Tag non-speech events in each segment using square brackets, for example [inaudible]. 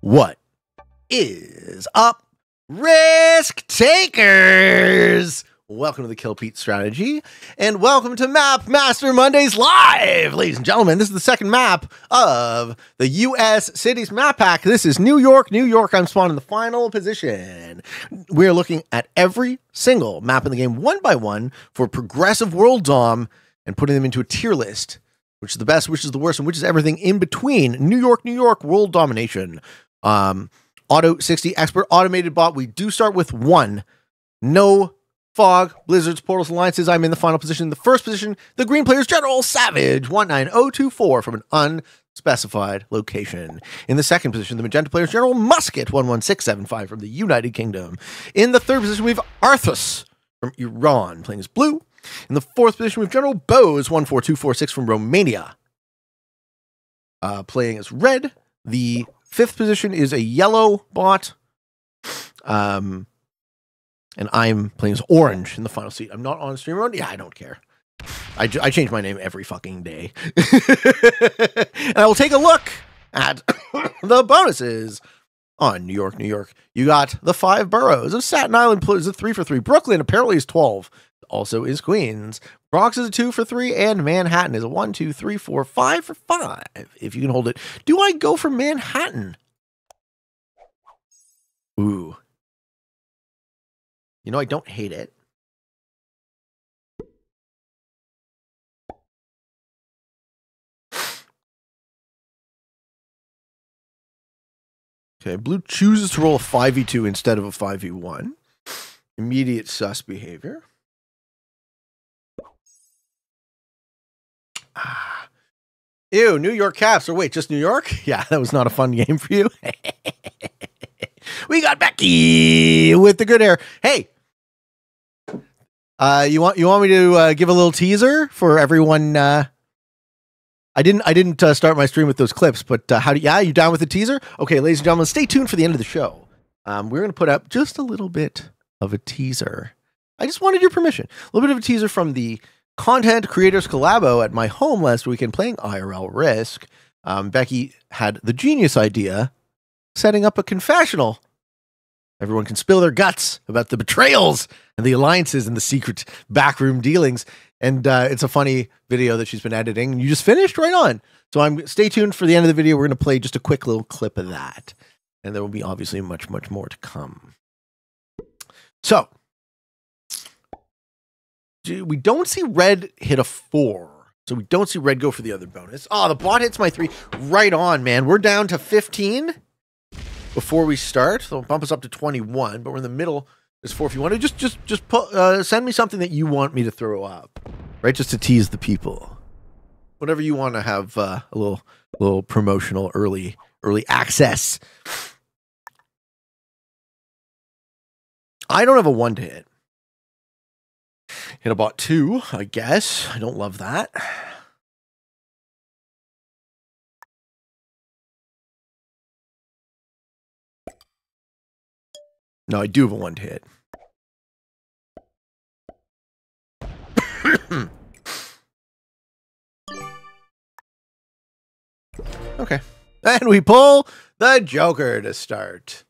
What is up, risk takers? Welcome to the Kill Pete strategy, and welcome to Map Master Mondays Live, ladies and gentlemen. This is the second map of the U.S. Cities Map Pack. This is New York, New York. I'm spawning the final position. We're looking at every single map in the game one by one for progressive world dom and putting them into a tier list which is the best, which is the worst, and which is everything in between. New York, New York, world domination. Um, Auto 60 expert automated bot. We do start with one. No fog, blizzards, portals, alliances. I'm in the final position. The first position, the green player's General Savage 19024 from an unspecified location. In the second position, the magenta player's General Musket 11675 from the United Kingdom. In the third position, we have Arthas from Iran playing as blue. In the fourth position, we have General Bose 14246 from Romania. Uh, playing as red. The fifth position is a yellow bot. Um, and I'm playing as orange in the final seat. I'm not on stream mode. Yeah, I don't care. I, I change my name every fucking day. [laughs] and I will take a look at [coughs] the bonuses on New York, New York. You got the five boroughs of Staten Island is a three for three. Brooklyn apparently is 12 also is Queens. Bronx is a two for three, and Manhattan is a one, two, three, four, five for five. If you can hold it, do I go for Manhattan? Ooh. You know, I don't hate it. Okay, blue chooses to roll a 5v2 instead of a 5v1. Immediate sus behavior. Ah. Ew, New York Caps. Or wait, just New York? [laughs] Yeah, that was not a fun game for you. [laughs] we got Becky with the good hair. Hey, uh, you want you want me to uh, give a little teaser for everyone? Uh, I didn't I didn't uh, start my stream with those clips, but uh, how do yeah you down with the teaser? Okay, ladies and gentlemen, stay tuned for the end of the show. Um, we're going to put up just a little bit of a teaser. I just wanted your permission. A little bit of a teaser from the content creators collabo at my home last weekend playing IRL Risk. Um, Becky had the genius idea setting up a confessional. Everyone can spill their guts about the betrayals and the alliances and the secret backroom dealings. And uh, it's a funny video that she's been editing. You just finished right on. So I'm stay tuned for the end of the video. We're going to play just a quick little clip of that, and there will be obviously much, much more to come. So we don't see red hit a four. So we don't see red go for the other bonus. Oh, the bot hits my three right on, man. We're down to 15 before we start. So bump us up to 21, but we're in the middle. There's four if you want to just just just put, uh, send me something that you want me to throw up, right? Just to tease the people. Whatever you want to have uh, a little little promotional early early access. I don't have a one to hit. Hit about two, I guess. I don't love that. No, I do have a one to hit. [coughs] okay. And we pull the Joker to start.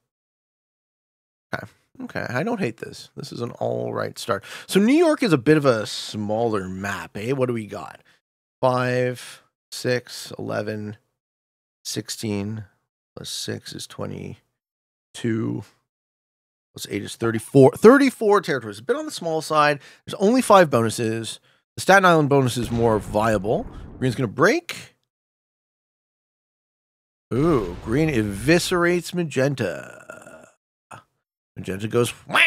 Okay. I don't hate this. This is an all right start. So New York is a bit of a smaller map, eh? What do we got? 5, 6, 11, 16, plus 6 is 22, plus 8 is 34. 34 territories. A bit on the small side. There's only 5 bonuses. The Staten Island bonus is more viable. Green's going to break. Ooh, green eviscerates magenta. Magenta goes, Wah!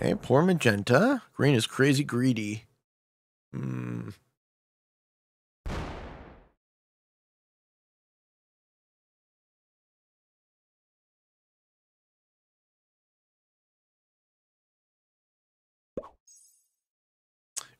Okay, poor Magenta. Green is crazy greedy. Hmm.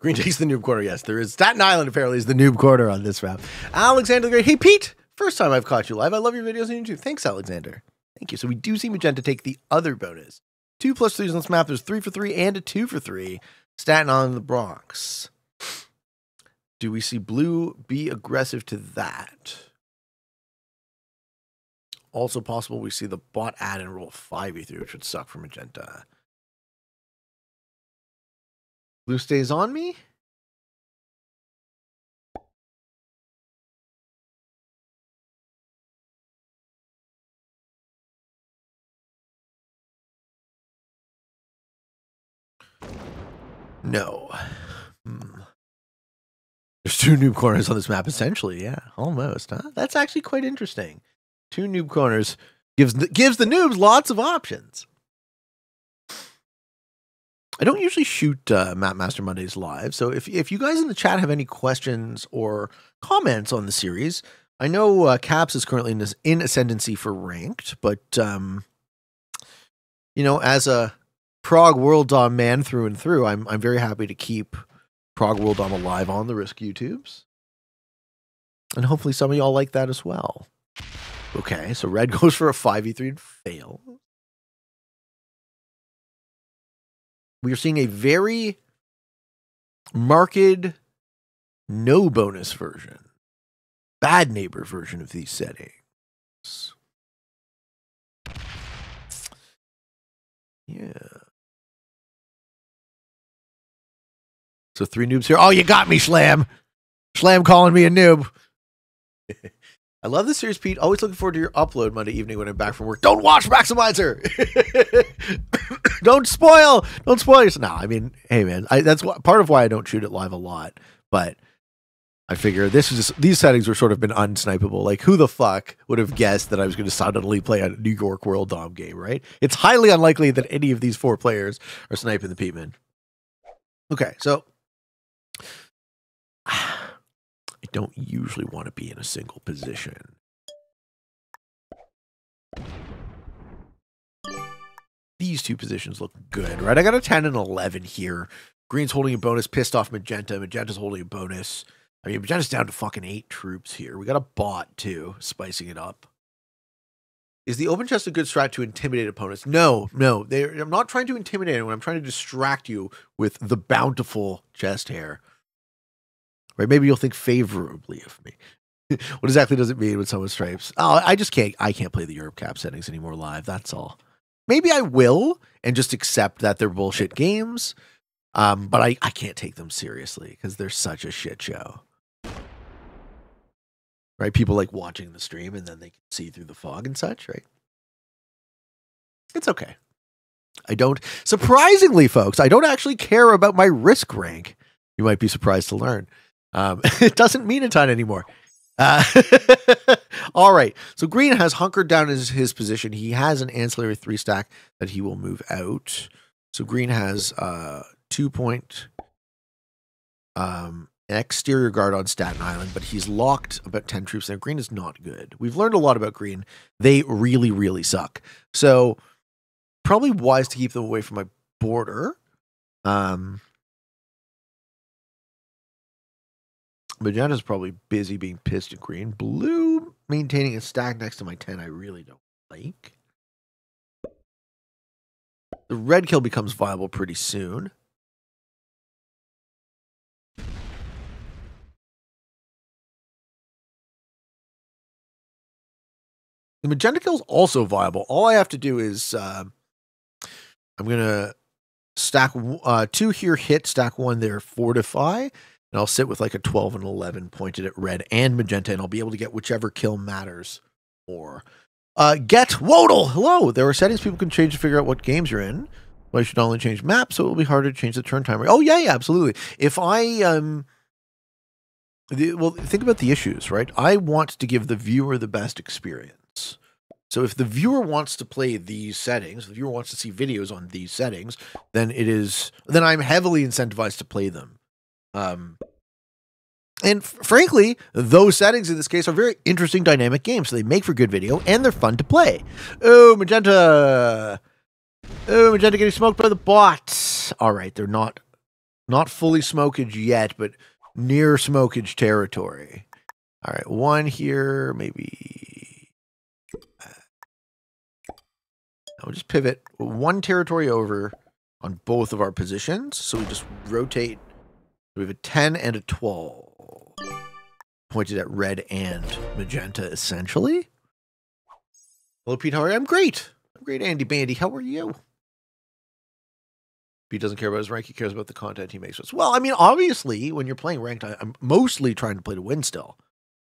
Green takes the noob quarter. Yes, there is. Staten Island apparently is the noob quarter on this map. Alexander the Great. Hey, Pete. First time I've caught you live. I love your videos on YouTube. Thanks, Alexander. Thank you. So we do see Magenta take the other bonus. Two plus threes on this map. There's three for three and a two for three. Staten Island, the Bronx. Do we see blue be aggressive to that? also possible we see the bot add and roll 5e3, which would suck for Magenta. Blue stays on me? No. Hmm. There's two noob corners on this map, essentially. Yeah, almost. Huh? That's actually quite interesting. Two noob corners gives the, gives the noobs lots of options. I don't usually shoot uh, Map Master Mondays live, so if if you guys in the chat have any questions or comments on the series, I know uh, Caps is currently in, in ascendancy for ranked, but um, you know, as a Prog World Dom man through and through, I'm I'm very happy to keep Prog World Dom alive on the Risk YouTubes, and hopefully some of y'all like that as well. Okay, so red [laughs] goes for a five e three and fail. we are seeing a very marked no bonus version, bad neighbor version of these settings. Yeah. So three noobs here. Oh, you got me, Slam. Slam calling me a noob. [laughs] I love the series, Pete. Always looking forward to your upload Monday evening when I'm back from work. Don't watch Maximizer. [laughs] don't spoil. Don't spoil yourself. No, I mean, hey man, I, that's what, part of why I don't shoot it live a lot. But I figure this is just, these settings were sort of been unsnipeable. Like, who the fuck would have guessed that I was going to suddenly play a New York World Dom game? Right? It's highly unlikely that any of these four players are sniping the Peatman. Okay, so [sighs] I don't usually want to be in a single position. These two positions look good, right? I got a 10 and 11 here. Green's holding a bonus, pissed off Magenta. Magenta's holding a bonus. I mean, Magenta's down to fucking eight troops here. We got a bot, too, spicing it up. Is the open chest a good strat to intimidate opponents? No, no. I'm not trying to intimidate anyone. I'm trying to distract you with the bountiful chest hair right? Maybe you'll think favorably of me. [laughs] what exactly does it mean when someone stripes? Oh, I just can't. I can't play the Europe Cap settings anymore live. That's all. Maybe I will and just accept that they're bullshit games. Um, but I, I can't take them seriously because they're such a shit show. Right? People like watching the stream and then they can see through the fog and such, right? It's okay. I don't, surprisingly, folks, I don't actually care about my risk rank. You might be surprised to learn. Um, [laughs] it doesn't mean a ton anymore. Uh, [laughs] all right. So Green has hunkered down his, his position. He has an ancillary three stack that he will move out. So Green has uh, two point um, exterior guard on Staten Island, but he's locked about 10 troops there. Green is not good. We've learned a lot about Green. They really, really suck. So probably wise to keep them away from my border. Um, Magenta's probably busy being pissed at green. Blue maintaining a stack next to my 10 I really don't like. The red kill becomes viable pretty soon. The magenta kill is also viable. All I have to do is uh, I'm going to stack uh, two here, hit, stack one there, fortify, and I'll sit with like a 12 and 11 pointed at red and magenta, and I'll be able to get whichever kill matters more. Uh, get Wodel. Hello. There are settings people can change to figure out what games you're in. But I should only change map, so it will be harder to change the turn timer. Oh yeah, yeah, absolutely. If I um, the, well, think about the issues, right? I want to give the viewer the best experience. So if the viewer wants to play these settings, the viewer wants to see videos on these settings, then it is then I'm heavily incentivized to play them. Um, and frankly, those settings in this case are very interesting dynamic games. So they make for good video and they're fun to play. Oh, Magenta. Oh, Magenta getting smoked by the bots. All right, they're not not fully smokage yet, but near smokage territory. All right, one here, maybe. I'll just pivot one territory over on both of our positions. So we just rotate we have a 10 and a 12 pointed at red and magenta, essentially. Hello, Pete. How are you? I'm great. I'm great, Andy Bandy. How are you? Pete doesn't care about his rank. He cares about the content he makes. Well, I mean, obviously, when you're playing ranked, I'm mostly trying to play to win still.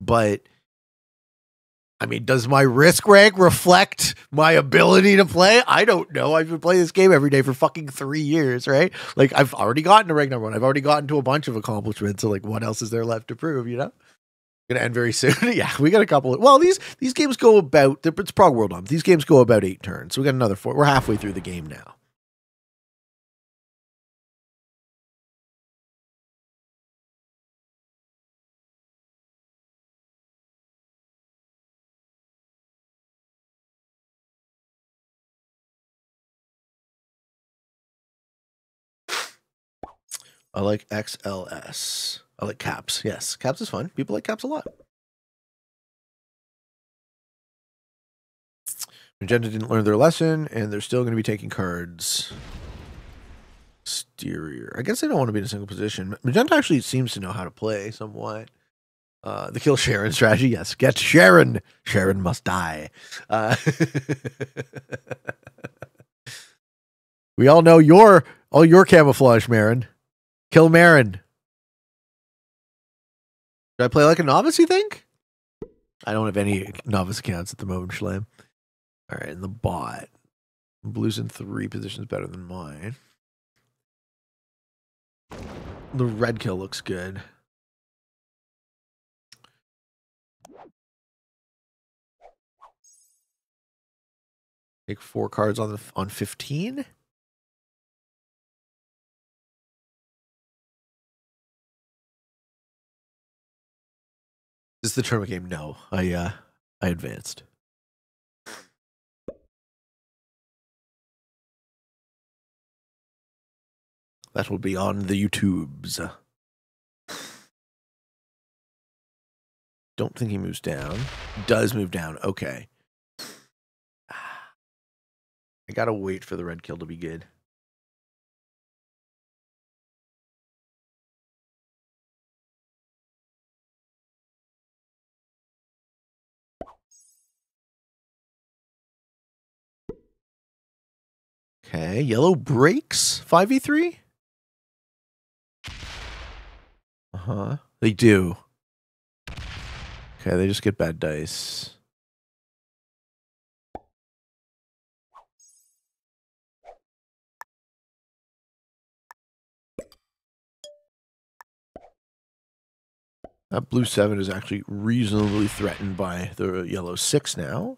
But I mean, does my risk rank reflect my ability to play? I don't know. I've been playing this game every day for fucking three years, right? Like, I've already gotten to rank number one. I've already gotten to a bunch of accomplishments. So, like, what else is there left to prove? You know, gonna end very [laughs] soon. yeah, we got a couple. Of, well, these these games go about. It's Prog World on. These games go about eight turns. So we got another four. We're halfway through the game now. I like XLS. I like caps. Yes, caps is fun. People like caps a lot. Magenta didn't learn their lesson, and they're still going to be taking cards. Exterior. I guess they don't want to be in a single position. Magenta actually seems to know how to play somewhat. Uh, the kill Sharon [laughs] strategy. Yes, get Sharon. Sharon must die. Uh, [laughs] we all know your all your camouflage, Marin. Kill Marin. Should I play like a novice, you think? I don't have any novice accounts at the moment, Schlam. All right, and the bot. Blue's in three positions better than mine. The red kill looks good. Take four cards on the on 15. The tournament game? No, I uh, I advanced. That will be on the YouTubes. Don't think he moves down. Does move down. Okay. [sighs] I gotta wait for the red kill to be good. Okay, yellow breaks 5v3? Uh-huh. They do. Okay, they just get bad dice. That blue seven is actually reasonably threatened by the yellow six now.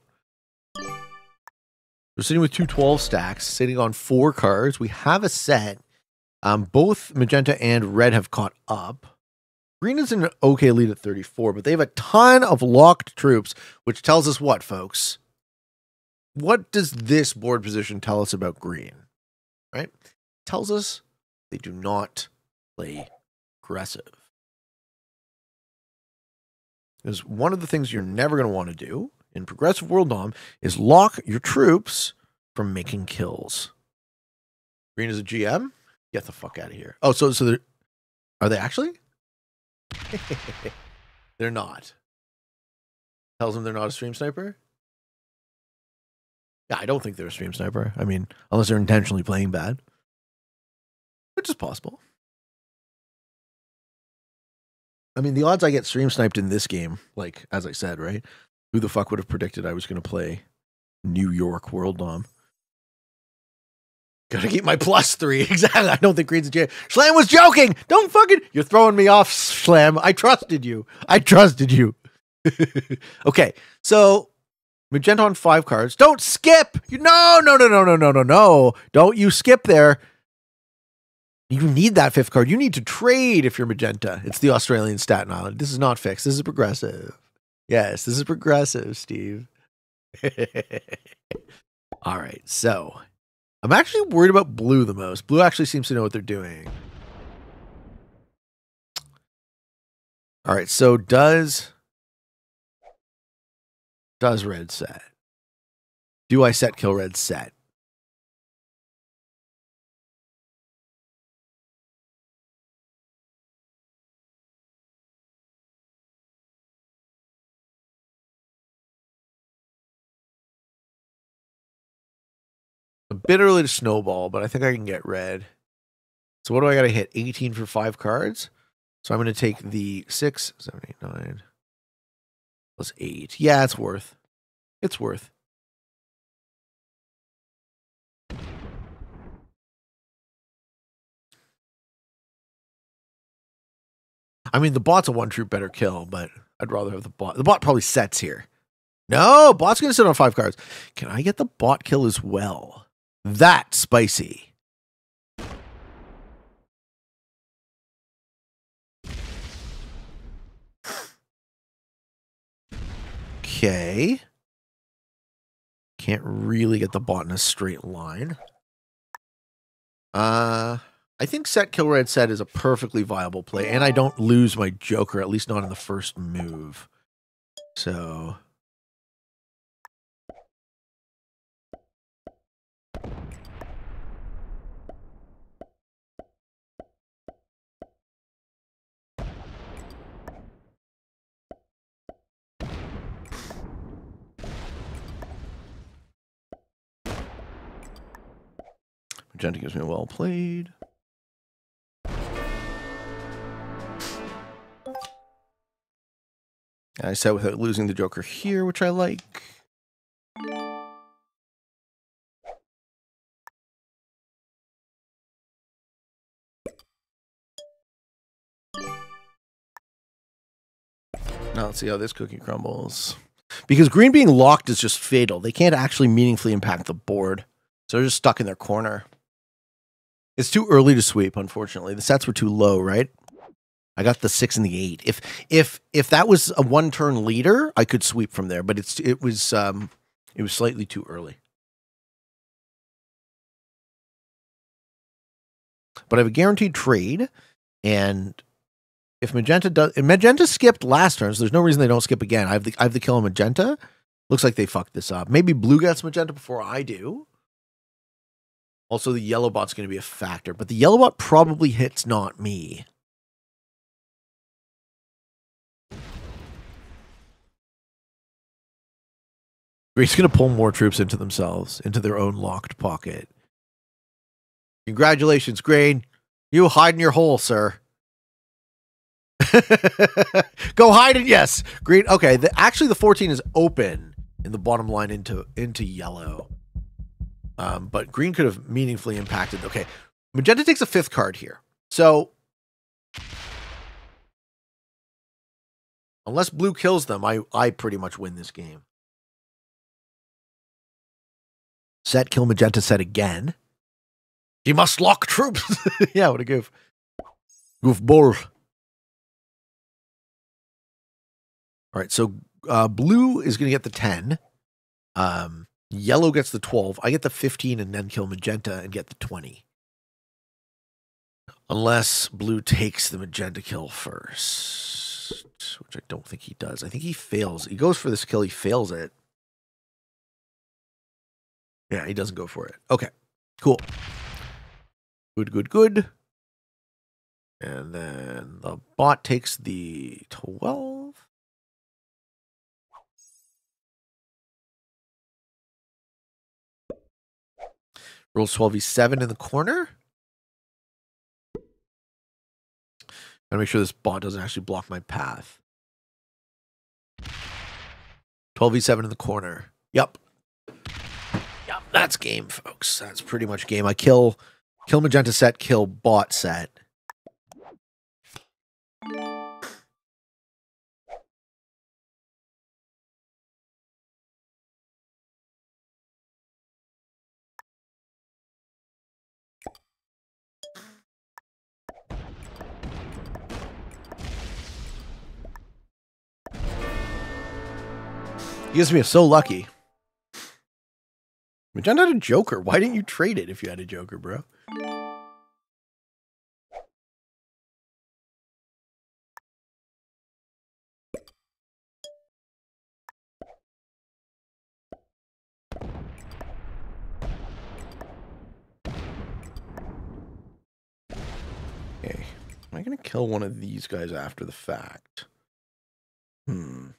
We're sitting with two 12 stacks, sitting on four cards. We have a set. Um, both magenta and red have caught up. Green is in an okay lead at 34, but they have a ton of locked troops, which tells us what, folks? What does this board position tell us about green? Right? tells us they do not play aggressive. Because one of the things you're never going to want to do in Progressive World Dom is lock your troops from making kills. Green is a GM? Get the fuck out of here. Oh, so so are they actually? [laughs] they're not. Tells them they're not a stream sniper? Yeah, I don't think they're a stream sniper. I mean, unless they're intentionally playing bad. Which is possible. I mean, the odds I get stream sniped in this game, like as I said, right? who the fuck would have predicted I was going to play New York World Dom? Gotta keep my plus three. [laughs] exactly. I don't think Green's a jam. Slam was joking. Don't fucking. You're throwing me off, Slam. I trusted you. I trusted you. [laughs] okay. So, Magenta on five cards. Don't skip. You No, no, no, no, no, no, no, no. Don't you skip there. You need that fifth card. You need to trade if you're Magenta. It's the Australian Staten Island. This is not fixed. This is progressive. Yes, this is progressive, Steve. [laughs] All right. So I'm actually worried about blue the most. Blue actually seems to know what they're doing. All right. So does does red set? Do I set kill red set? Bit early to snowball, but I think I can get red. So what do I got to hit? 18 for five cards. So I'm going to take the six, seven, eight, nine plus eight. Yeah, it's worth. It's worth. I mean, the bot's a one troop better kill, but I'd rather have the bot. The bot probably sets here. No, bot's going to sit on five cards. Can I get the bot kill as well? That's spicy. Okay. Can't really get the bot in a straight line. Uh, I think set kill red set is a perfectly viable play, and I don't lose my Joker, at least not in the first move. So Magenta gives me a well played. I said without losing the Joker here, which I like. Now let's see how this cookie crumbles. Because green being locked is just fatal. They can't actually meaningfully impact the board. So they're just stuck in their corner. It's too early to sweep, unfortunately. The sets were too low, right? I got the six and the eight. If if if that was a one turn leader, I could sweep from there, but it's it was um it was slightly too early. But I have a guaranteed trade, and if magenta does, if magenta skipped last turn, so there's no reason they don't skip again. I have the I have the kill on magenta. Looks like they fucked this up. Maybe blue gets magenta before I do. Also, the yellow bot's going to be a factor, but the yellow bot probably hits not me. Green's going to pull more troops into themselves, into their own locked pocket. Congratulations, Green. You hide in your hole, sir. [laughs] Go hide it. Yes, Green. Okay, the, actually, the 14 is open in the bottom line into into yellow. Um, but green could have meaningfully impacted. Okay, magenta takes a fifth card here. So unless blue kills them, I I pretty much win this game. Set kill magenta set again. He must lock troops. [laughs] yeah, what a goof. Goofball. All right, so uh, blue is going to get the 10. Um, Yellow gets the 12. I get the 15 and then kill magenta and get the 20. Unless blue takes the magenta kill first, which I don't think he does. I think he fails. He goes for this kill, he fails it. Yeah, he doesn't go for it. Okay, cool. Good, good, good. And then the bot takes the 12. Rolls 12v7 in the corner. Gotta make sure this bot doesn't actually block my path. 12v7 in the corner. Yep. Yep, that's game, folks. That's pretty much game. I kill kill magenta set, kill bot set. You guys are so lucky. Magenta had a Joker. Why didn't you trade it if you had a Joker, bro? Okay. Am I going to kill one of these guys after the fact? Hmm.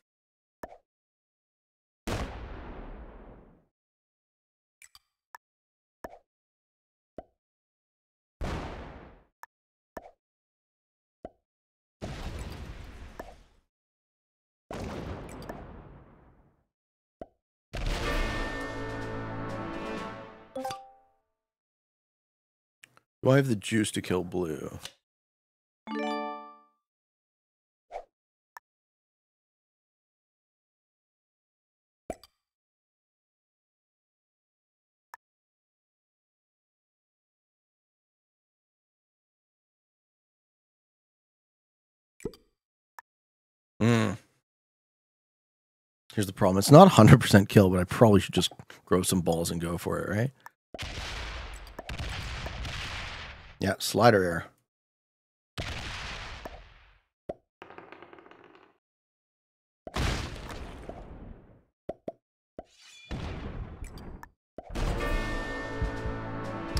Do I have the juice to kill blue? Mm. Here's the problem. It's not 100% kill, but I probably should just grow some balls and go for it, right? Yeah, slider error.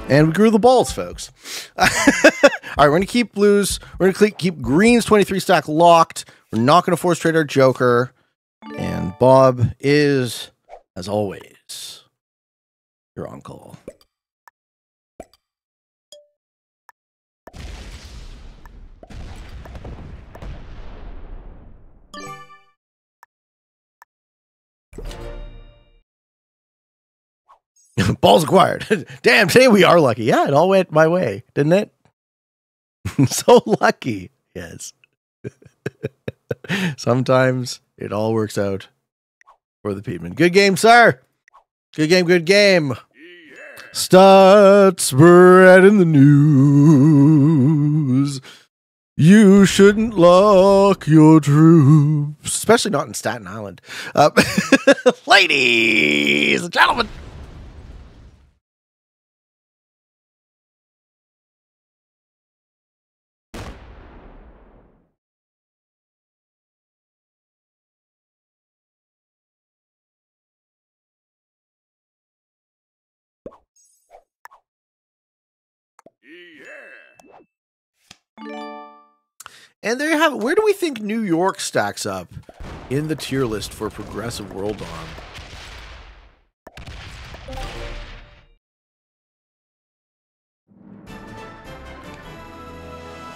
And we grew the balls, folks. [laughs] All right, we're to keep blues. We're to keep greens 23 stack locked. We're not to force trade our Joker. And Bob is, as always, your uncle. [laughs] Balls acquired. [laughs] Damn, today we are lucky. Yeah, it all went my way, didn't it? [laughs] so lucky. Yes. Sometimes it all works out for the Peteman. Good game, sir. Good game, good game. Start spreading the news. You shouldn't lock your troops, especially not in Staten Island. Uh, ladies and gentlemen. And there you have it. Where do we think New York stacks up in the tier list for Progressive World Arm?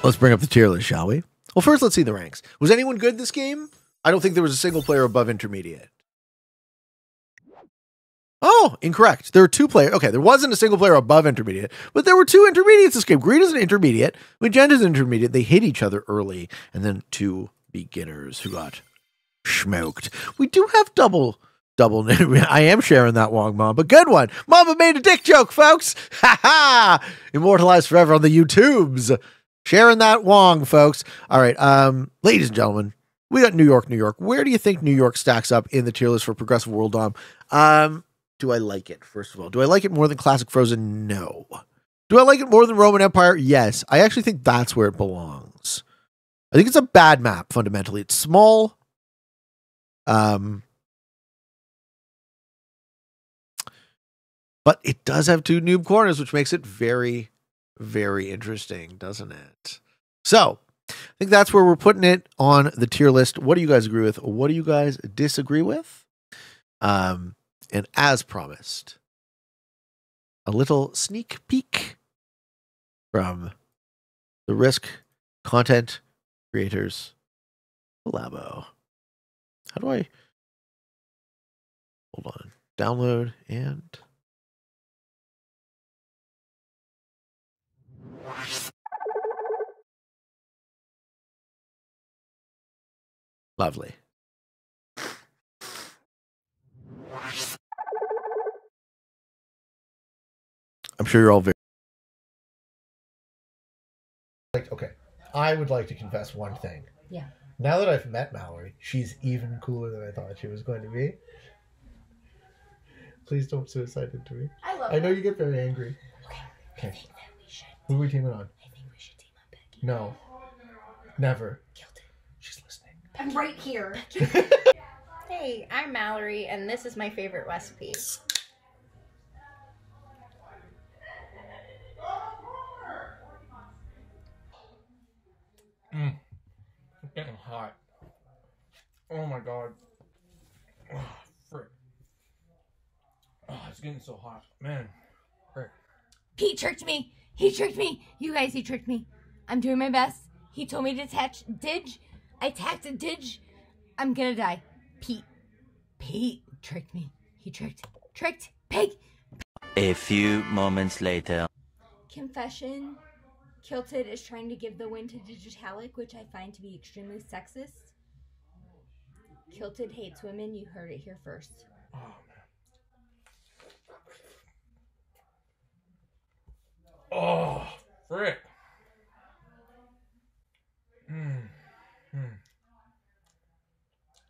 Let's bring up the tier list, shall we? Well, first, let's see the ranks. Was anyone good this game? I don't think there was a single player above intermediate. Oh, incorrect. There were two players. Okay, there wasn't a single player above intermediate, but there were two intermediates game. Green is an intermediate. Magenta is an intermediate. They hit each other early, and then two beginners who got smoked. We do have double double. [laughs] I am sharing that Wong mom, Mamba. Good one. Mamba made a dick joke, folks. [laughs] Ha ha! Immortalized forever on the YouTubes. Sharing that Wong, folks. All right, um, ladies and gentlemen, we got New York, New York. Where do you think New York stacks up in the tier list for Progressive World Dom? Um, do I like it? First of all, do I like it more than Classic Frozen? No. Do I like it more than Roman Empire? Yes. I actually think that's where it belongs. I think it's a bad map fundamentally. It's small. Um, but it does have two noob corners, which makes it very, very interesting, doesn't it? So I think that's where we're putting it on the tier list. What do you guys agree with? What do you guys disagree with? Um, and as promised, a little sneak peek from the Risk Content Creators Labo. How do I hold on? Download and lovely. I'm sure you're all very. Like, okay, I would like to confess one thing. Yeah. Now that I've met Mallory, she's even cooler than I thought she was going to be. Please don't suicide into me. I love I know her. you get very angry. Okay. Okay. I think that we should. Who are we teaming on? I think we should team up Becky. No. Never. Guilty. She's listening. I'm right here. [laughs] hey, I'm Mallory, and this is my favorite recipe. Mm. It's getting hot. Oh my god. Oh, frick. Oh, it's getting so hot. Man. Frick. He tricked me. He tricked me. You guys, he tricked me. I'm doing my best. He told me to attach Dig. I attacked a Dig. I'm gonna die. Pete. Pete tricked me. He tricked. Tricked. Pig. A few moments later. Confession. Kilted is trying to give the win to Digitalic, which I find to be extremely sexist. Kilted hates women. You heard it here first. Oh man. Oh, frick. Mm. Mm.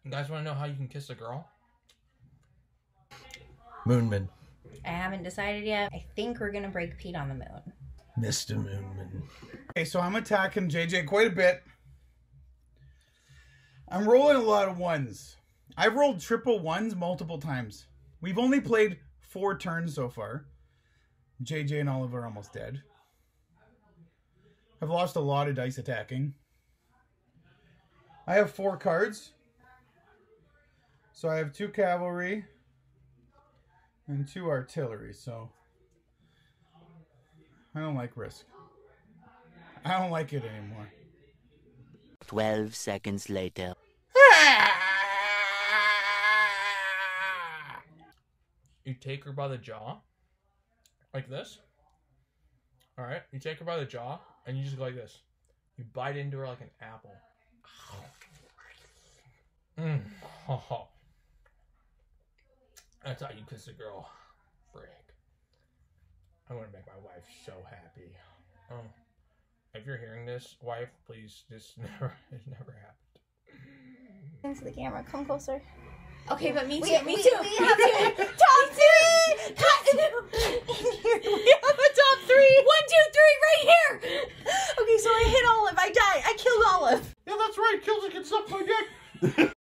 You guys want to know how you can kiss a girl? Moonman. I haven't decided yet. I think we're gonna break Pete on the moon. Mr. Moonman. Okay, so I'm attacking JJ quite a bit. I'm rolling a lot of ones. I've rolled triple ones multiple times. We've only played four turns so far. JJ and Oliver are almost dead. I've lost a lot of dice attacking. I have four cards. So I have two cavalry and two artillery, so I don't like risk. I don't like it anymore. 12 seconds later. [laughs] You take her by the jaw, like this. All right, you take her by the jaw, and you just go like this. You bite into her like an apple. [sighs] Mm. [laughs] That's how you kiss a girl. Frick. I'm gonna make my wife so happy. Um, if you're hearing this, wife, please, this [laughs] never, it never happened. Into the camera. Come closer. Okay, but me too. We- me we- too. we me [laughs] have too. to- Top three! Top we have a top three! One, two, three, right here. Okay, so I hit Olive. I die. I killed Olive. Yeah, that's right. Kills can suck my dick. [laughs]